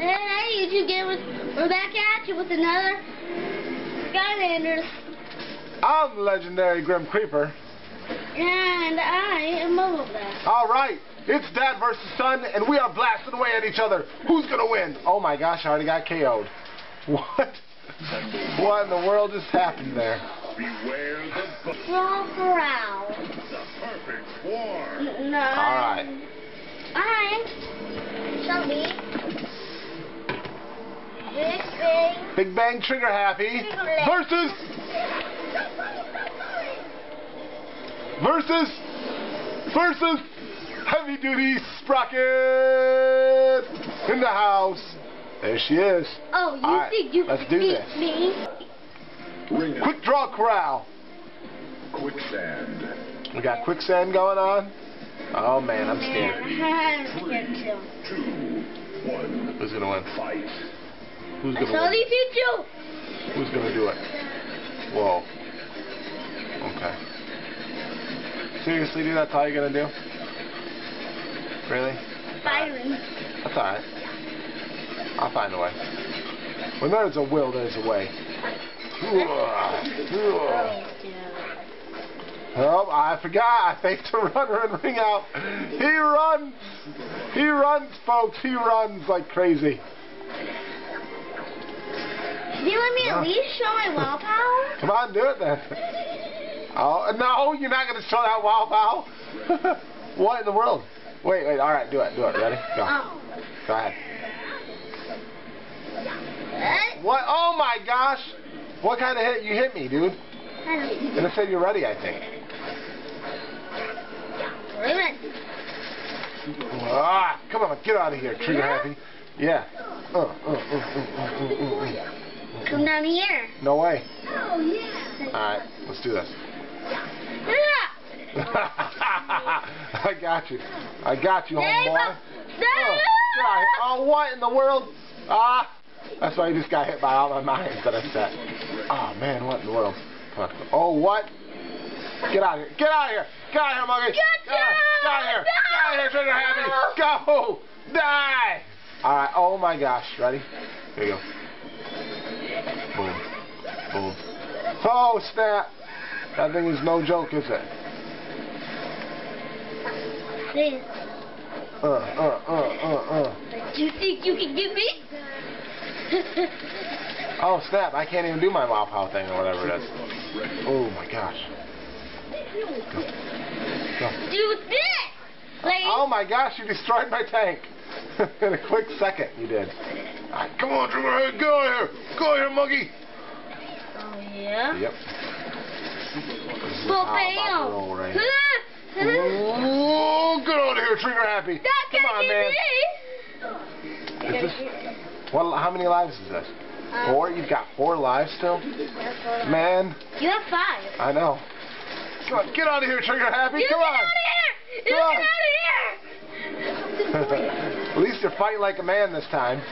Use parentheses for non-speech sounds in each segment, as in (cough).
Hey, you two gamers, we're back at you with another Skylanders. I'm the legendary Grim Creeper. And I am Mobile Blast. Alright, it's Dad versus Son, and we are blasting away at each other. Who's gonna win? Oh my gosh, I already got KO'd. (laughs) What? What in the world just happened there? Beware the Roll Corral. the perfect war. No. Alright. Alright. Shelby. Big thing. Big Bang Trigger Happy versus versus versus Heavy Duty Sprocket in the house. There she is. Oh, you Alright, think you let's can do beat this. me? Ring of Quick Draw Corral. quicksand. We got quicksand going on. Oh man, I'm scared. I'm scared too. Two, one, Who's gonna win? fight. Who's gonna saw win? these. Who's gonna do it? Whoa. Okay. Seriously, dude, that's all you're gonna do? Really? Byron. That's alright. I'll find a way. When there's a will, there's a way. Oh, I forgot. I faked a runner and ring out. He runs. He runs, folks. He runs like crazy. Can you let me Yeah. at least show my (laughs) wow power? Come on, do it then. Oh, no, you're not going to show that wow pow. (laughs) what in the world? Wait, wait, all right, do it, do it. Ready? Go. Oh. Go ahead. Eh? What? Oh my gosh. What kind of hit? You hit me, dude. And it said you're ready, I think. Wait a minute. Ah, come on, get out of here, trigger happy. Yeah. Uh, uh, uh, uh, uh, uh, uh. Come down here. No way. Oh, yeah. Alright, let's do this. (laughs) I got you. I got you, homeboy. Oh, God. oh, what in the world? Ah, that's why you just got hit by all my mines that I set. Oh, man, what in the world? Oh, what? Get out of here. Get out of here. Get out of here, monkey. Gotcha! Get out of here. Get out of here, trigger happy. Go. Die. All right. Oh, my gosh. Ready? Here you go. Boom. Boom. Oh, snap. That thing is no joke, is it? This. Uh, uh, uh, uh, uh. Do you think you can get me? (laughs) Oh, snap. I can't even do my wow pow thing or whatever it is. Oh, my gosh. Go. Go. Do this. Like, Oh, my gosh. You destroyed my tank. (laughs) In a quick second, you did. All right, come on, Trigger. Get out of here. Go out here, monkey. Yeah. Yep. Well, How roll right Huh? here? Oh, get out of here, Trigger Happy. That Come on, man. this, well, how many lives is this? Uh, four? You've got four lives still? Man, You have five. I know. Come on, get out of here, Trigger Happy. You Come get on. out of here! You Come get on. out of here! (laughs) At least you're fighting like a man this time.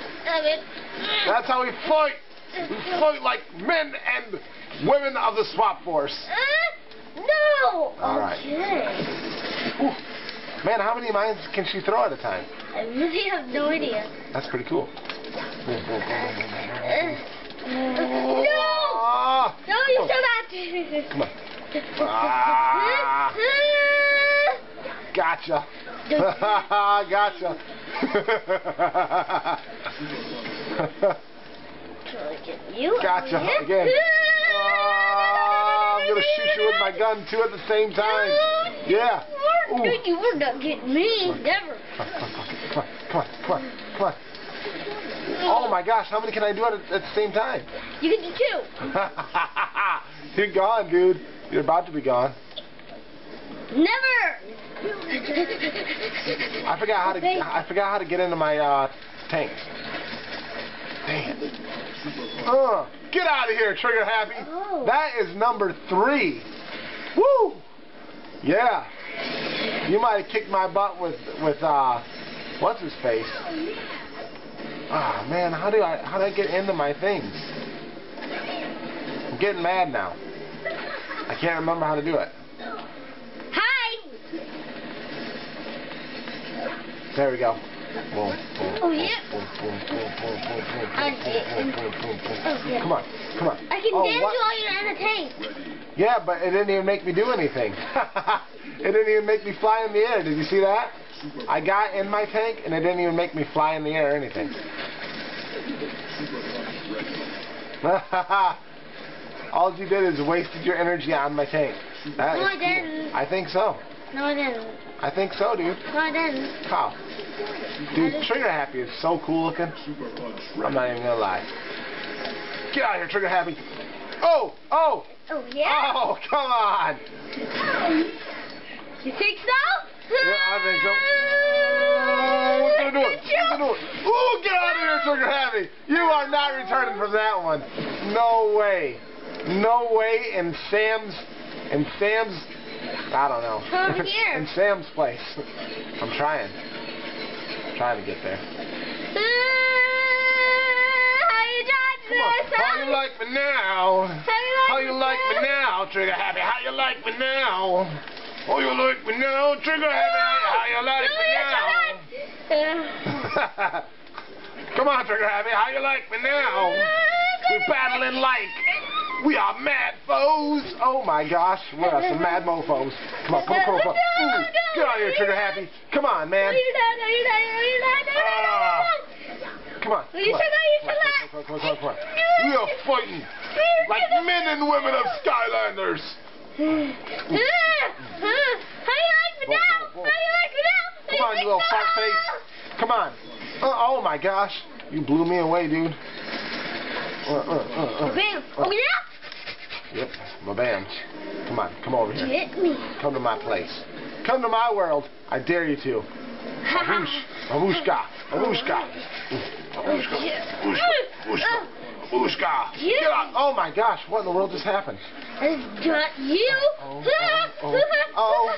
That's how we fight. We (laughs) fight like men and women of the swap force. Uh, no! All right. Okay. Man, how many mines can she throw at a time? I really have no idea. That's pretty cool. Uh, no! Ah, No, you on. shall not. Come on. Ah. (laughs) Gotcha. (laughs) gotcha. you Gotcha. Again. I'm gonna shoot you with my gun too at the same time. Yeah. Ooh. Dude, you were not getting me. Never. Come on, come on, come on, come on. Oh my gosh, how many can I do at, at the same time? You can do two. (laughs) You're gone, dude. You're about to be gone. Never. I forgot how to I forgot how to get into my uh, tanks. Dang it. Uh, get out of here, Trigger Happy. Oh. That is number three. Woo! Yeah. You might have kicked my butt with with uh what's his face? Ah man, how do I how do I get into my things? I'm getting mad now. I can't remember how to do it. Hi. There we go. Oh, yeah. Come on, come on. I can Oh, dance what? while you're in a tank. Yeah, but it didn't even make me do anything. (laughs) it didn't even make me fly in the air. Did you see that? I got in my tank and it didn't even make me fly in the air or anything. (laughs) All you did is wasted your energy on my tank. That No, I didn't. I think so. No, I didn't. I think so, dude. No, I didn't. How? Dude, Trigger Happy is so cool looking. I'm not even gonna lie. Get out of here, Trigger Happy. Oh, oh, Oh, yeah? oh, come on. You think so? Yeah, I think so. Oh, what's gonna do it? What's gonna do it? Ooh, get out of here, Trigger Happy. You are not returning from that one. No way. No way in Sam's, in Sam's, I don't know. Over (laughs) here. in Sam's place. I'm trying. Trying to get there. How you Come on. How you like me now? How you like me now, Trigger Happy? How you like me now? How you like me now, Trigger Happy? How you like me now? (laughs) Come on, Trigger Happy. How you like me now? We're battling like we are mad foes. Oh my gosh, we're some mad mofos. Come on, come on, come on, come on. Ooh, get out of here, Trigger Happy. Come on, man. Ah. Come on. Come You on. Come on, come on, come on, come on. We are fighting like men and women of Skylanders. How you like me now? How you like me now? Come on, you little fart face. Come on. Uh, oh my gosh. You blew me away, dude. Uh, uh, uh. Oh, yeah? Yep, my band. Come on, come over here. Hit me. Come to my place. Come to my world. I dare you to. Awoosh, awooshka, awooshka. Awooshka, awooshka, awooshka, awooshka. Get out. Oh my gosh, what in the world just happened? It's got you. Oh, oh, oh,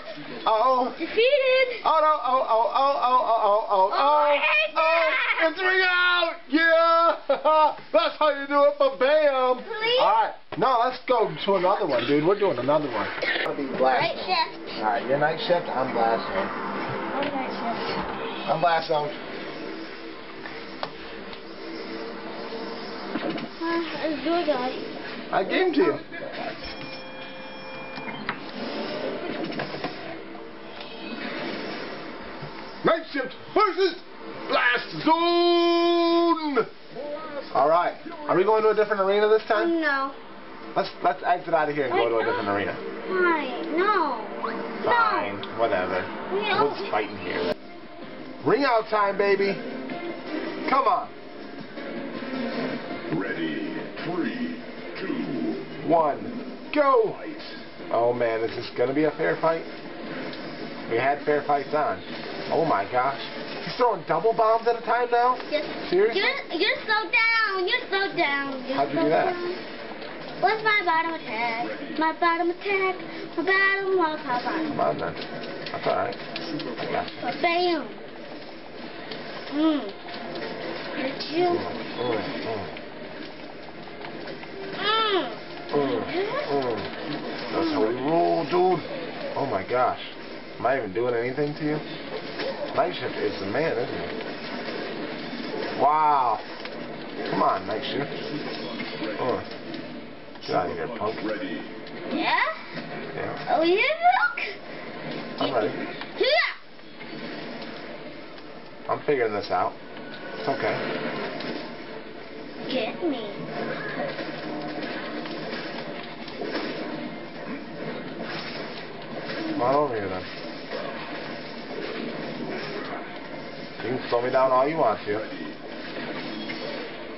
oh. Defeated. Oh no! Oh oh oh oh oh oh oh Oh, I oh! oh it's ring out! Yeah! That's how you do it, but bam! Please? All right, now let's go to another one, dude. We're doing another one. I'll be Right shift. All right, your night shift. I'm blast zone. Oh, right shift. I'm blast zone. Uh, it's your guy. I gave 'em to you. Night shift versus blast zone. All right, are we going to a different arena this time? No. Let's let's exit out of here and go to a different arena. Fine. No. Fine, whatever. No. We'll just fight in here. Ring out time, baby. Come on. Ready. Three, two, One, go. fight. Oh man, is this gonna be a fair fight? We had fair fights on. Oh my gosh. He's throwing double bombs at a time now? Yes. Seriously? You're, you're so down. You're so down. You're How'd you so do that? down. What's my bottom attack? My bottom attack. My bottom. Bottom? Come on then. That's alright. I got you. But bam. Mmm. Did you? Mm, mm, Mmm. mm, mm. That's how we roll, dude. Oh my gosh. Am I even doing anything to you? Night shift is the man, isn't he? Wow. Come on, night shift. Uh. Get out of here, punk. Yeah? Yeah. Oh, yeah, look. I'm ready. Yeah. I'm figuring this out. It's okay. Get me. Come on over here then. You can slow me down all you want to.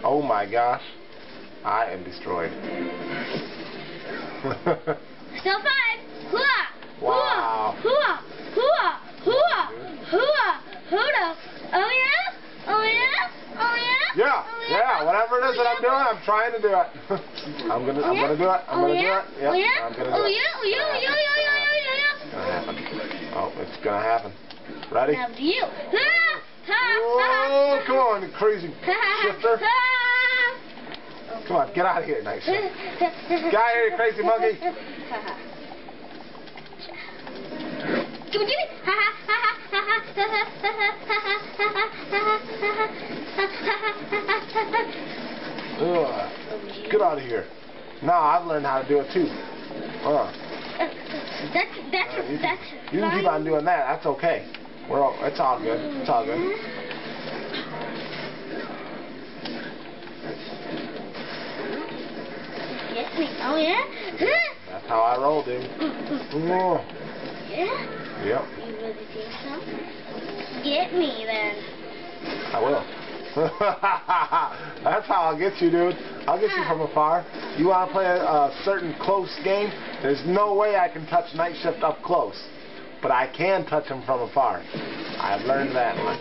Oh my gosh. I am destroyed. Still five. Wow. Hooah. Hooah. Hooah. Hooah. Hooah. Oh, yeah? Oh, yeah? Oh, yeah? yeah, Oh, yeah, whatever it is that I'm doing, I'm trying to do it. I'm gonna, I'm gonna do it. I'm oh, gonna do it. Yep, oh, yeah? I'm gonna do oh, yeah? Oh, yeah? Oh, yeah? Oh, yeah? Oh, yeah? Oh, It's gonna happen. Oh, it's gonna happen. Ready? yeah? Now you. Ha! Ha! Oh, come on, you crazy shifter. Come on, get out of here, nice. Get out of here, you crazy monkey. Ha ha Ugh. Get out of here. No, I've learned how to do it too. Uh, That's that's you, that's. can, you can keep on doing that. That's okay. We're all, it's all good. It's all good. Get me. Oh yeah. That's how I roll, dude. Yeah. yep, You really think so? Get me then. I will. (laughs) That's how I'll get you, dude. I'll get you from afar. You want to play a, a certain close game? There's no way I can touch Night Shift up close. But I can touch him from afar. I've learned that much.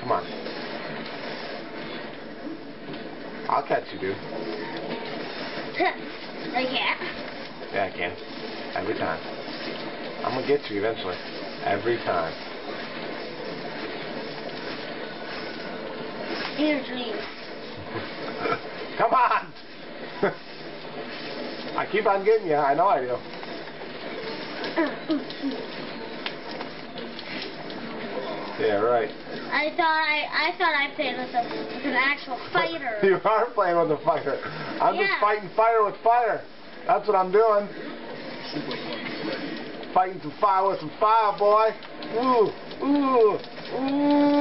Come on. I'll catch you, dude. I can't. Yeah, I can. Every time. I'm gonna get to you eventually. Every time. Dear dreams. (laughs) Come on! I keep on getting you. I know I do. Yeah, right. I thought I I thought I played with, a, with an actual (laughs) fighter. You are playing with a fighter. I'm just fighting fire with fire. That's what I'm doing. Fighting some fire with some fire, boy. Ooh, ooh, ooh.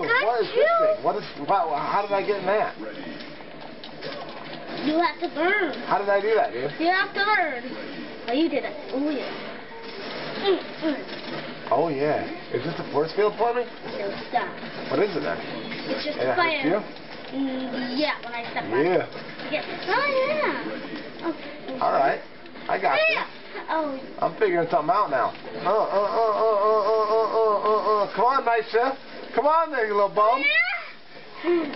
Got What is this thing? What is? What, how did I get in that? You have to burn. How did I do that, dude? You have to burn. Oh, you did it. Oh yeah. Mm, mm. Oh yeah. Is this a force field for me? No stop. What is it then? It's just It fire. you? Yeah, when I step yeah. it. Yes. Oh, yeah. Okay. All right. I got yeah. this. Oh. I'm figuring something out now. Uh, uh, uh, uh, uh, uh, uh, uh, Come on, nice chef. Come on there, you little bum. Yeah.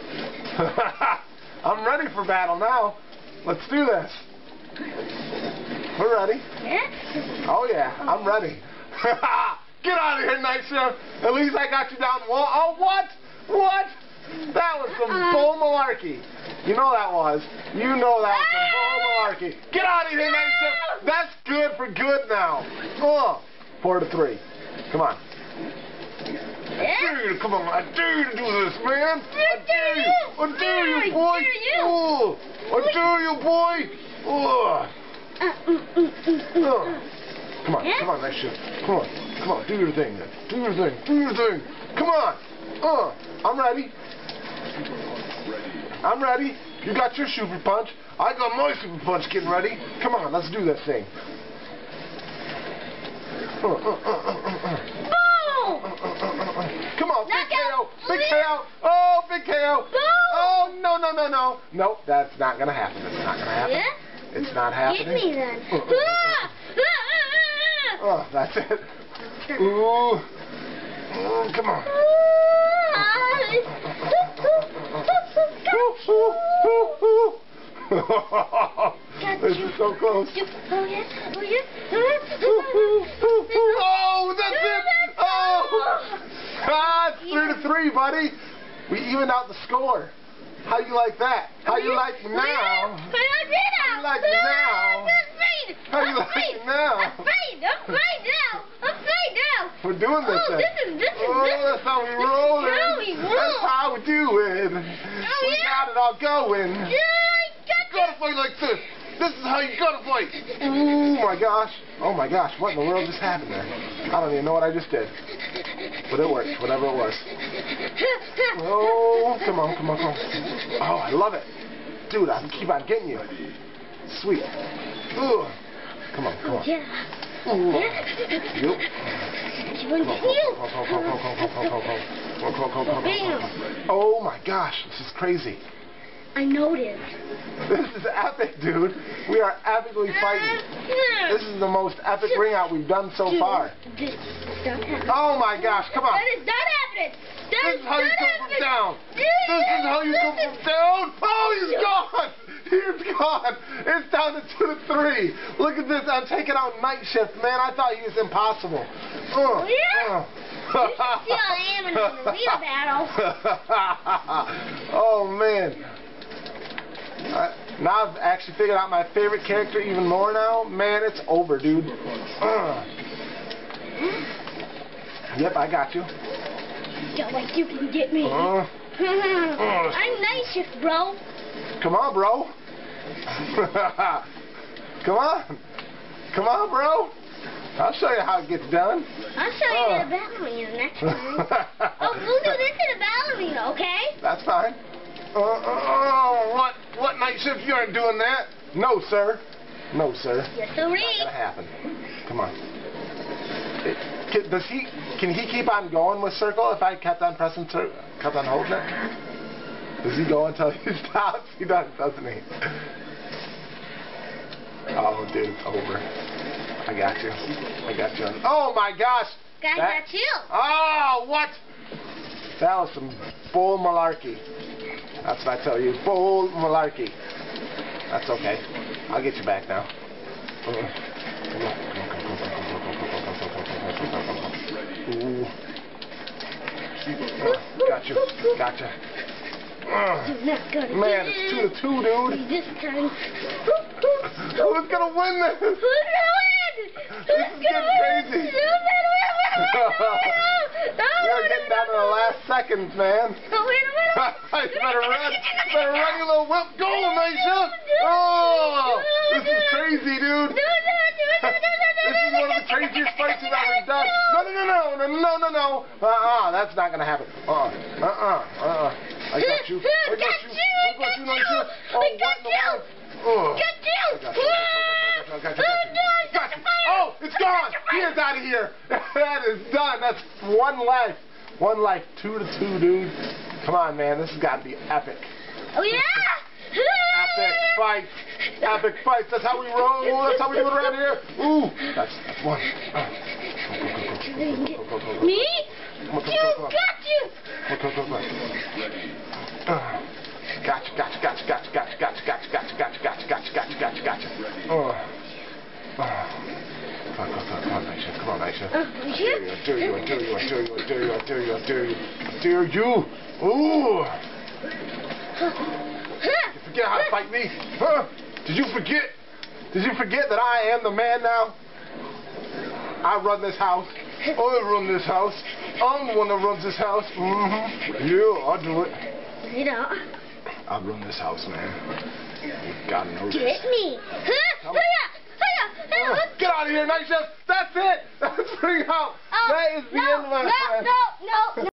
I'm ready for battle now. Let's do this. We're ready. Yeah? Oh, yeah. Oh. I'm ready. Get out of here, night chef. At least I got you down. Oh, what? What? That was some Uh. bull malarkey. You know that was. You know that was some bull malarkey. Get out of here, chef. That's good for good now. Oh, four to three. Come on. I dare you to come on. I dare you to do this, man. I dare you. I dare you, boy. I dare you. Oh, I dare you, boy. Oh. Uh, Oh. mm. Come on, come on, nice shit. Come on, come on, do your thing then. Do your thing, do your thing. Come on. Uh, I'm ready. I'm ready. You got your super punch. I got my super punch getting ready. Come on, let's do this thing. Uh. Boom! Come on, big KO, big KO. Oh, big KO. Boom. Oh, no, no, no, no. Nope, that's not going to happen. It's not going to happen. Yeah? It's not happening. me then. (laughs) Oh, that's it. (laughs) Ooh. Mm, come on. This is so close. Oh oh. Oh, that's it. Oh. Ah, it's three to three, buddy. We evened out the score. How you like that? How you like now? How you like now? How you like now? We're doing this. Oh, thing. this is this is Oh, this that's how we roll how we it. That's how we do it. we yeah. got it all going. Yeah, I got gotta fight like this. This is how you gotta fight. Oh my gosh. Oh my gosh. What in the world just happened there? I don't even know what I just did. But it worked. Whatever it was. Oh, come on, come on, come on. Oh, I love it. Dude, I keep on getting you. Sweet. Ooh. Come on, come on. Yeah. Ooh. Yeah. Oh my gosh, this is crazy. I know it is. This is epic, dude. We are epically fighting. This is the most epic ring out we've done so far. Oh my gosh, come on. That is not happening. That this is, is how you come from down. This is how you come from down. Oh, he's gone. He's gone. It's down to two to three. Look at this. I'm taking out night shift, man. I thought he was impossible. Uh, Yeah. uh. You should see how I am in the real battle. (laughs) oh man. I, now I've actually figured out my favorite character even more now. Man, it's over, dude. Uh. (gasps) Yep, I got you. Don't like you can get me. Uh, (laughs) I'm nice, bro. come on, bro. (laughs) come on. Come on, bro. I'll show you how it gets done. I'll show you Oh. the ballerina next (laughs) time. oh, we'll do this in a ballerina, okay? That's fine. Uh, uh, oh, what? What night shift? You aren't doing that. No, sir. No, sir. Yes, Not gonna happen. Come on. It, can, does he? Can he keep on going with circle if I kept on pressing, cir- kept on holding it? Does he go until (laughs) he stops? He does, doesn't he? Oh, dude, it's over. I got you. I got you. Oh my gosh! Guys, that, got you. Oh, what? That was some bull malarkey. That's what I tell you. Bull malarkey. That's okay. I'll get you back now. Ooh. Oh, gotcha. Gotcha. Man, it's two to two, dude. (laughs) Who's gonna win this? Who's gonna win? This is getting crazy. Who's gonna win? You're getting down to the last seconds, man. Oh, wait a minute. you better run. You better run, you little whip. Go, Nisha. Oh, this is crazy, dude. This is one of the craziest fights you've ever done. No, no, no, no, no, no, no, no. Uh-uh, that's not gonna happen. Uh-uh, uh-uh, uh-uh. I got you. I got you. I got you. Oh, I got what in the you. world? Oh. Got you. I got you. I got you. I got you. Got you. Oh, it's gone. He is out of here. that is done. That's one life. One life. Two to two, dude. Come on, man. This has got to be epic. Oh, yeah. Epic fights. Epic fights. That's how we roll. That's how we do it around here. Ooh. That's, that's one. Uh, go. Me? Come on, come You on, got you. Go, go, go, go. Uh, Gotcha, gotcha, gotcha, gotcha, gotcha, gotcha, gotcha, gotcha, gotcha, gotcha, gotcha, gotcha, gotcha, gotcha. Oh. Come on, come on, come on, Aisha. Come on. Uh, I dare you, I dare you, I dare you, I dare you, I dare you, I dare you, I dare you. Ooh. Did You forget how to fight me? Huh? Did you forget? Did you forget that I am the man now? I run this house. I run this house. I'm the one that runs this house. Mm-hmm. Yeah, I'll do it. You know. I run this house, man. You gotta know this. Get me. Huh? Come- Hiya. Hiya. Hiya. Oh, Let's (laughs) get out of here, night chef. That's it. (laughs) That's pretty out. Oh, that is the no, end of my no, no, no, no.